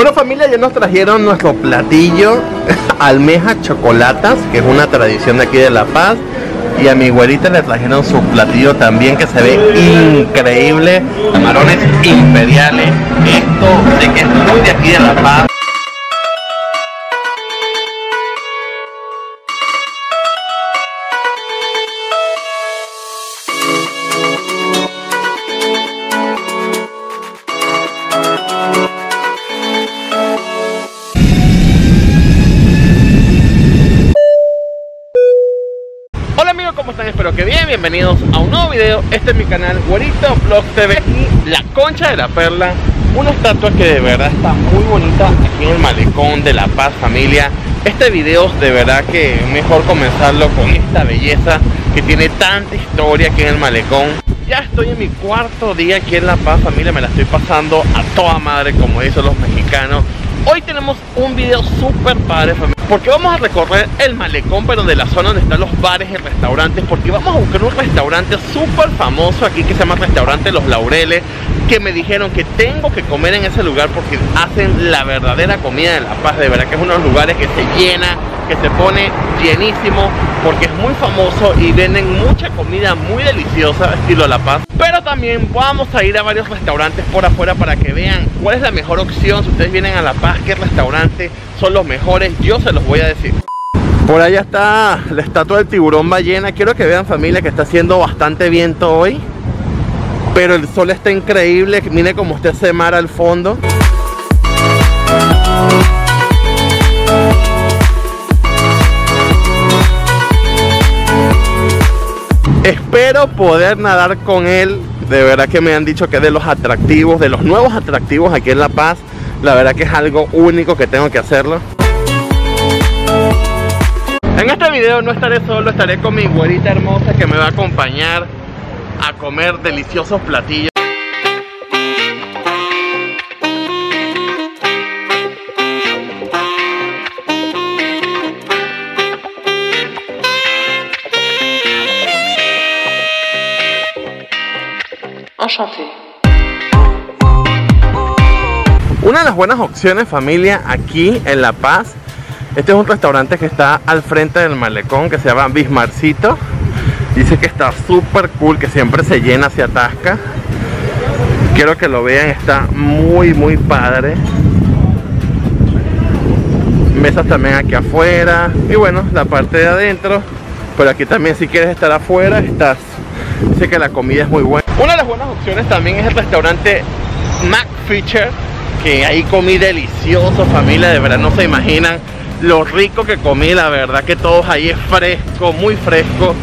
Bueno familia, ya nos trajeron nuestro platillo almeja chocolatas, que es una tradición de aquí de La Paz. Y a mi güerita le trajeron su platillo también que se ve increíble. Camarones imperiales. Esto de que es de aquí de La Paz. Bienvenidos a un nuevo video. Este es mi canal, Güerito Vlog TV Y la Concha de la Perla Una estatua que de verdad está muy bonita Aquí en el malecón de La Paz, familia. Este video de verdad que mejor comenzarlo con esta belleza Que tiene tanta historia aquí en el malecón. Ya estoy en mi cuarto día aquí en La Paz, familia, me la estoy pasando a toda madre, como dicen los mexicanos. Hoy tenemos un video súper padre, familia, porque vamos a recorrer el malecón, pero de la zona donde están los bares y restaurantes, porque vamos a buscar un restaurante súper famoso aquí que se llama Restaurante Los Laureles, que me dijeron que tengo que comer en ese lugar porque hacen la verdadera comida de La Paz, de verdad que es uno de los lugares que se llena, que se pone llenísimo, porque es muy famoso y venden mucha comida muy deliciosa, estilo La Paz. Pero también vamos a ir a varios restaurantes por afuera para que vean cuál es la mejor opción. Si ustedes vienen a La Paz, qué restaurantes son los mejores, yo se los voy a decir. Por allá está la estatua del tiburón ballena. Quiero que vean familia que está haciendo bastante viento hoy. Pero el sol está increíble. Mire cómo está ese mar al fondo. Poder nadar con él. De verdad que me han dicho que es de los atractivos, de los nuevos atractivos aquí en La Paz. La verdad que es algo único que tengo que hacerlo. En este video no estaré solo, estaré con mi güerita hermosa que me va a acompañar a comer deliciosos platillos. Una de las buenas opciones familia aquí en La Paz Este es un restaurante que está al frente del malecón que se llama Bismarcito. Dice que está súper cool, que siempre se llena, se atasca. Quiero que lo vean, está muy muy padre. Mesas también aquí afuera. Y bueno, la parte de adentro. Pero aquí también si quieres estar afuera, estás. Dice que la comida es muy buena Una de las buenas opciones también es el restaurante Mac Fisher que ahí comí delicioso familia, de verdad no se imaginan lo rico que comí, la verdad que todos ahí es fresco, muy fresco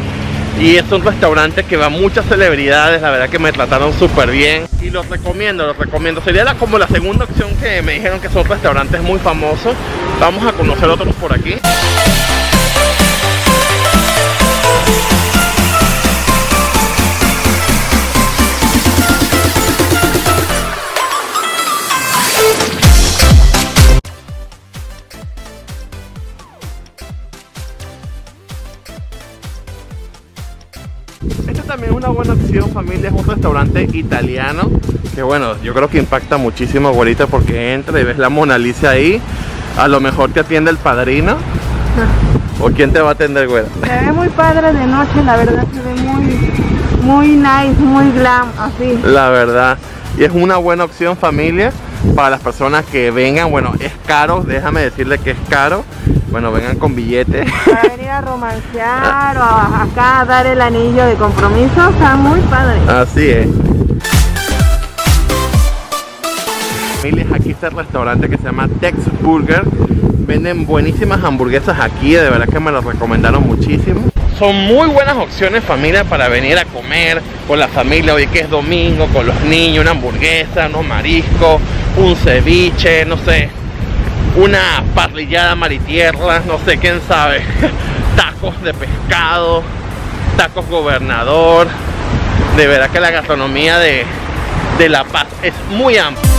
y es un restaurante que va muchas celebridades, la verdad que me trataron súper bien y los recomiendo, los recomiendo, sería la, como la segunda opción que me dijeron que son restaurantes muy famosos, vamos a conocer otros por aquí. También una buena opción familia, es un restaurante italiano que bueno, yo creo que impacta muchísimo abuelita porque entra y ves la Mona Lisa ahí, a lo mejor te atiende el padrino o quién te va a atender güera. Se ve muy padre de noche, la verdad, se ve muy, muy nice, muy glam, así. La verdad, y es una buena opción familia para las personas que vengan, bueno, es caro, déjame decirle que es caro, bueno, vengan con billetes. Para venir a romancear o a- acá a dar el anillo de compromiso, está muy padre. Así es. Familias, aquí está el restaurante que se llama Tex Burger. Venden buenísimas hamburguesas aquí, de verdad que me lo recomendaron muchísimo. Son muy buenas opciones familia para venir a comer con la familia hoy que es domingo, con los niños, una hamburguesa, unos mariscos, un ceviche, no sé, una parrillada maritierra, no sé quién sabe, tacos de pescado, tacos gobernador. De verdad que la gastronomía de, de La Paz es muy amplia.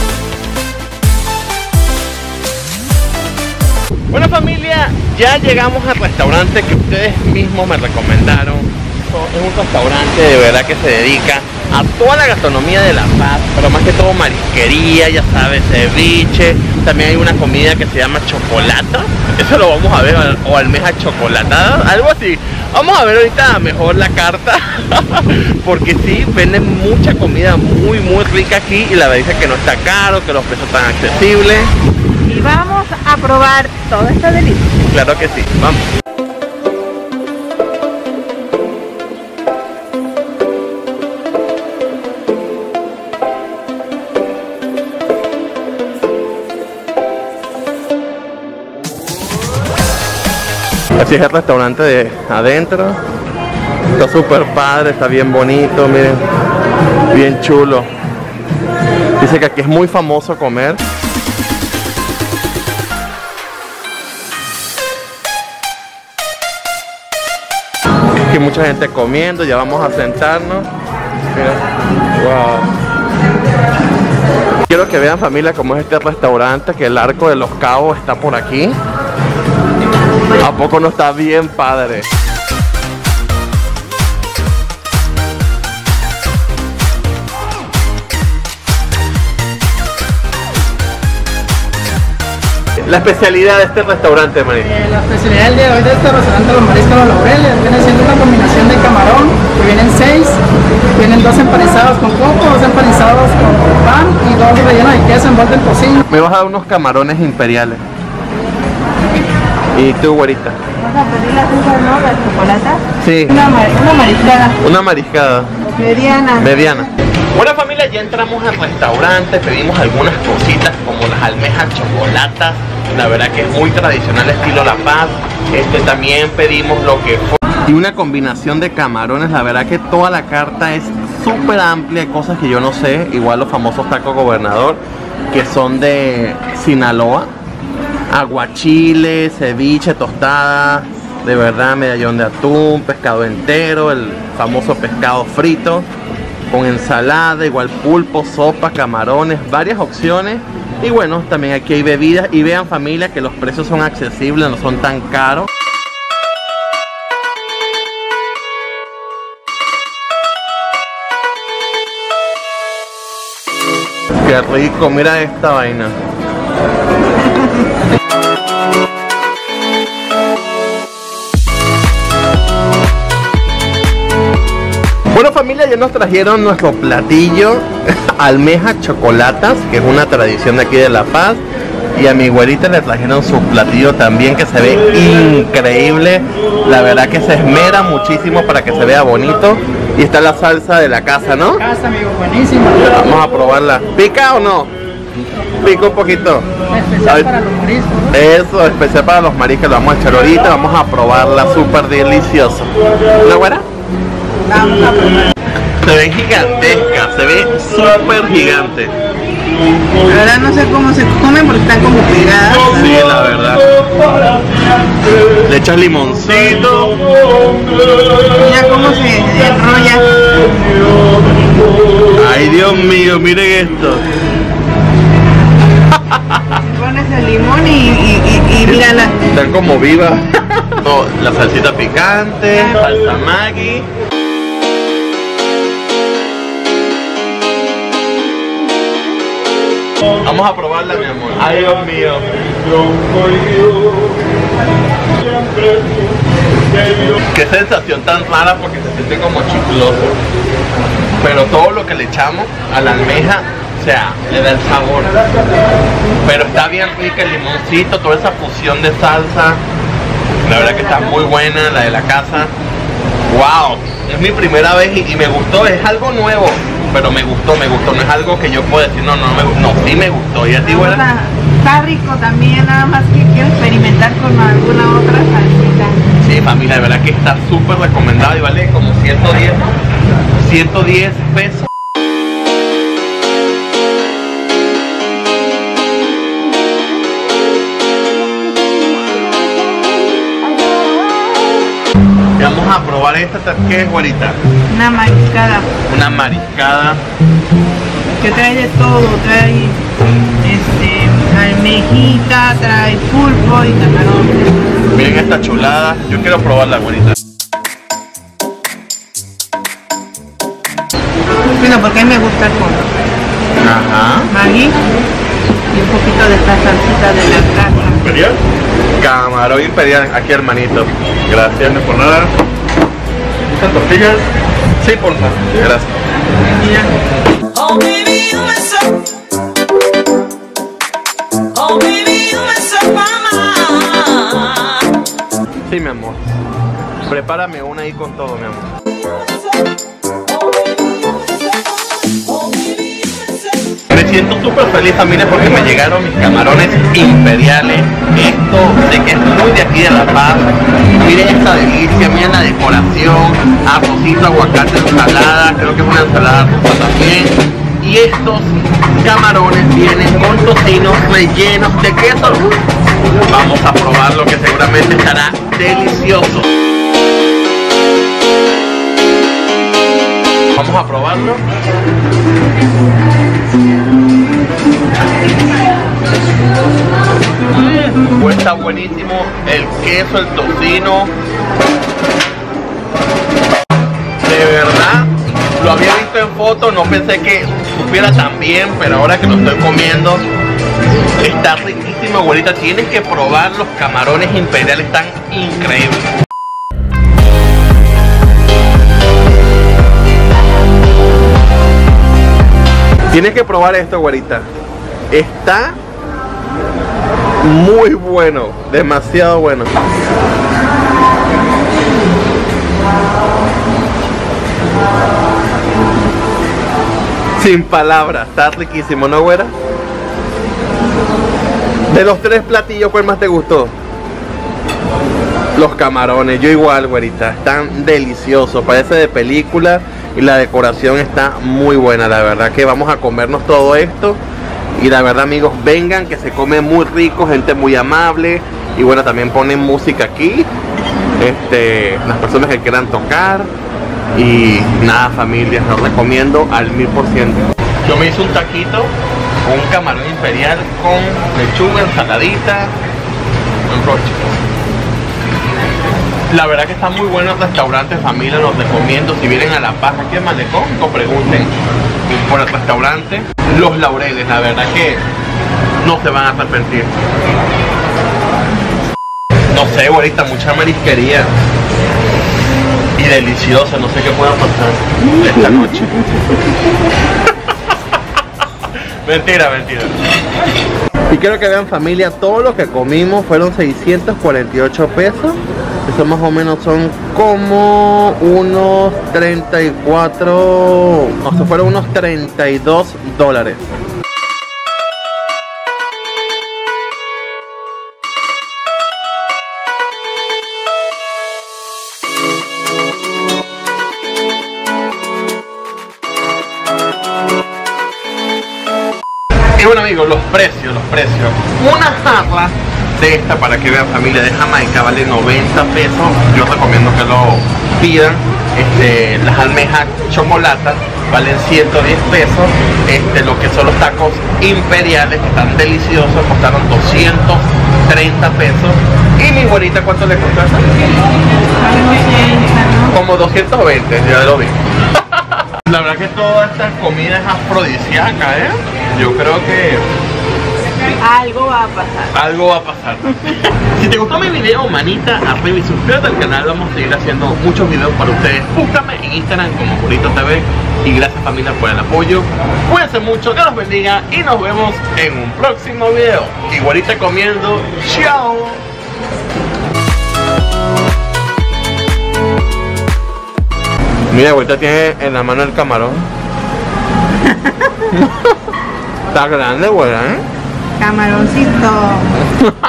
Bueno familia, ya llegamos al restaurante que ustedes mismos me recomendaron. Es un restaurante de verdad que se dedica a toda la gastronomía de La Paz, pero más que todo marisquería, ya sabes, ceviche, también hay una comida que se llama chocolata, eso lo vamos a ver, o almeja chocolatada, algo así. Vamos a ver ahorita mejor la carta, porque sí, venden mucha comida muy, muy rica aquí y la verdad dice que no está caro, que los precios están accesibles. Y vamos a probar toda esta delicia. Claro que sí, vamos. Así es el restaurante de adentro. Está súper padre, está bien bonito, miren. Bien chulo. Dice que aquí es muy famoso comer. Aquí mucha gente comiendo, ya vamos a sentarnos. Wow. Quiero que vean familia cómo es este restaurante, que el arco de los cabos está por aquí. ¿A poco no está bien padre? La especialidad de este restaurante, María. Eh, la especialidad del día de hoy de este restaurante Los Mariscos Los Laureles viene siendo una combinación de camarón, que vienen seis, vienen dos empanizados con coco, dos empanizados con pan y dos rellenos de queso envuelto en tocino. Me vas a dar unos camarones imperiales. ¿Y tú, güerita? Vamos a pedir las esas, ¿no? Las chocolatas. Sí. Una, mar- una mariscada Una mariscada. mediana. mediana. Bueno familia, ya entramos al restaurante, pedimos algunas cositas como las almejas chocolatas, la verdad que es muy tradicional estilo La Paz. Este también pedimos lo que fue y una combinación de camarones, la verdad que toda la carta es súper amplia, hay cosas que yo no sé, igual los famosos tacos gobernador que son de Sinaloa, aguachile, ceviche, tostada, de verdad, medallón de atún, pescado entero, el famoso pescado frito, con ensalada, igual pulpo, sopa, camarones, varias opciones. Y bueno, también aquí hay bebidas y vean familia que los precios son accesibles, no son tan caros. Qué rico, mira esta vaina. Bueno familia, ya nos trajeron nuestro platillo almeja chocolatas, que es una tradición de aquí de La Paz. Y a mi güerita le trajeron su platillo también que se ve increíble. La verdad que se esmera muchísimo para que se vea bonito. Y está la salsa de la casa, ¿no? Casa, amigo, buenísimo. Vamos a probarla. ¿Pica o no? Pica un poquito. Especial para los mariscos. Eso, especial para los mariscos, lo vamos a echar ahorita, vamos a probarla súper deliciosa. ¿Una buena? Vamos a probar. Se ve gigantesca, se ve súper gigante. La verdad no sé cómo se comen porque están como pegadas. Sí, la verdad. Le echas limoncito. Mira cómo se enrolla. Ay, Dios mío, miren esto. Pones el limón y, y, y, y mírala. Están como vivas. No, la salsita picante, salsa Maggi. Vamos a probarla, mi amor. Ay, Dios mío. Qué sensación tan rara porque se siente como chicloso. Pero todo lo que le echamos a la almeja, o sea, le da el sabor. Pero está bien rica el limoncito, toda esa fusión de salsa. La verdad que está muy buena, la de la casa. Wow, es mi primera vez y, y me gustó, es algo nuevo, pero me gustó, me gustó, no es algo que yo puedo decir, no, no, no, me, no sí me gustó. ¿Y a ti, güera? Está, está rico también, nada más que quiero experimentar con alguna otra salsita. Sí, familia, de verdad que está súper recomendado y vale como 110, 110 pesos. Vamos a probar esta, ¿qué es, güerita? Una mariscada Una mariscada. que trae de todo, trae este almejita, trae pulpo y camarón. Miren esta chulada, yo quiero probarla, güerita. Bueno, porque a mí me gusta con Ajá. Maggi y un poquito de esta salsita de la casa. ¿Imperial? Camarón imperial, aquí hermanito. Gracias, no por nada. ¿Están tortillas? Sí, por favor. Gracias. Sí, mi amor. Prepárame una ahí con todo, mi amor. Siento súper feliz familia porque me llegaron mis camarones imperiales. Esto sé que es muy de aquí de La Paz. Miren esta delicia, miren la decoración, arrocito, aguacate, ensalada, creo que es una ensalada rusa también. Y estos camarones vienen con tocinos rellenos de queso. Vamos a probarlo que seguramente estará delicioso. Vamos a probarlo. Está buenísimo el queso, el tocino. De verdad, lo había visto en foto, no pensé que supiera tan bien, pero ahora que lo estoy comiendo, está riquísimo, abuelita. Tienes que probar los camarones imperiales, están increíbles. Tienes que probar esto, güerita. Está muy bueno, demasiado bueno. Sin palabras, está riquísimo, ¿no, güera? De los tres platillos, ¿cuál más te gustó? Los camarones, yo igual, güerita, están deliciosos, parece de película y la decoración está muy buena, la verdad que vamos a comernos todo esto y la verdad amigos, vengan que se come muy rico, gente muy amable y bueno, también ponen música aquí, este, las personas que quieran tocar y nada familia, los recomiendo al mil por ciento. Yo me hice un taquito un camarón imperial con lechuga, ensaladita, un roche. La verdad que está muy bueno el restaurante familia, los recomiendo. Si vienen a La Paz, aquí en Malecón, pregunten por el restaurante. Los Laureles, la verdad que no se van a arrepentir. No sé, ahorita mucha marisquería. Y deliciosa, no sé qué pueda pasar esta noche. mentira, mentira. Y quiero que vean familia, todo lo que comimos fueron 648 pesos. Eso más o menos son como unos 34, o sea, fueron unos 32 dólares. Y bueno amigos, los precios, los precios. Una jarra de esta para que vean familia de Jamaica vale 90 pesos. Yo recomiendo que lo pidan. Este, las almejas chocolatas valen 110 pesos. Este, lo que son los tacos imperiales que están deliciosos costaron 230 pesos. Y mi güerita, ¿cuánto le costó? esa? Como 220, ya lo vi. La verdad que toda esta comida es afrodisíaca, ¿eh? Yo creo que Algo va a pasar. algo va a pasar. si te gustó mi video, manita arriba y suscríbete al canal. Vamos a seguir haciendo muchos videos para ustedes. Búscame en Instagram como Burrito TV. Y gracias familia por el apoyo. Cuídense mucho, que los bendiga y nos vemos en un próximo video. Igualita comiendo. Chao. Mira, ahorita tiene en la mano el camarón. Está grande, ¿eh? Camaroncito.